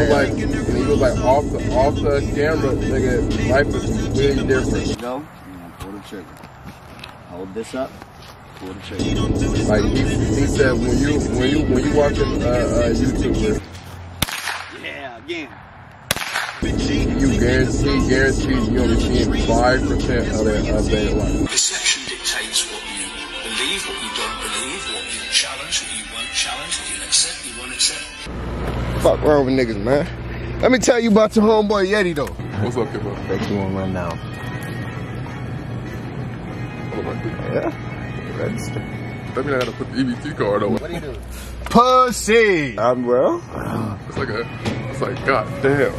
was like, when he was like off the off the camera, nigga, life is completely different. Go. You're gonna pull the trigger. Hold this up. Pull the trigger. Like he, he said, when you when you when you watching uh, uh, YouTuber, Yeah, again. you guarantee guarantee you're only seeing five percent of their of their life. Perception dictates what you believe, what you don't believe, what you challenge, what you won't challenge, what you accept, you won't accept. Fuck wrong with niggas, man. Let me tell you about your homeboy Yeti though. What's up, kid? Bet you won't run down. Yeah. Register. That mean I gotta put the EBT card on. What do you do? Pussy. I'm well. It's like a. It's like God damn.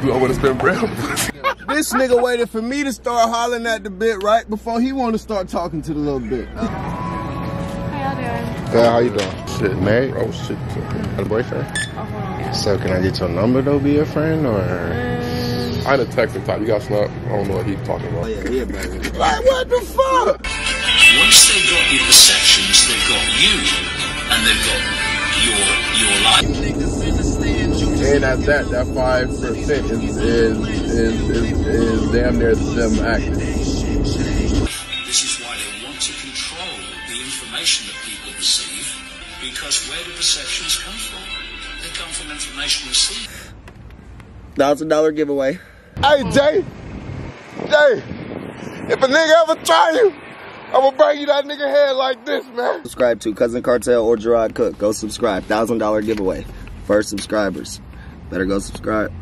Do I want to spend bread on pussy? This nigga waited for me to start hollering at the bit right before he wanted to start talking to the little bit. How y'all doing? Yeah, how you doing? Shit, married? Oh shit. Got a boyfriend? Oh, hold on. So can I get your number to be a friend or? Mm, I had a text him type. You got snap? I don't know what he's talking Oh about. yeah, yeah, baby. Like what the fuck? Once they've got your perceptions, they've got you, and they've got your your life. And at that, that five percent is is, is is is damn near them acting. This is why they want to control the information that people receive, because where do perceptions come from? They come from information received. Thousand dollar giveaway. Hey Jay, Jay, if a nigga ever try you, I'ma bring you that nigga head like this, man. Subscribe to Cousin Cartel or Jarrod Cook. Go subscribe. Thousand dollar giveaway. First subscribers. Better go subscribe.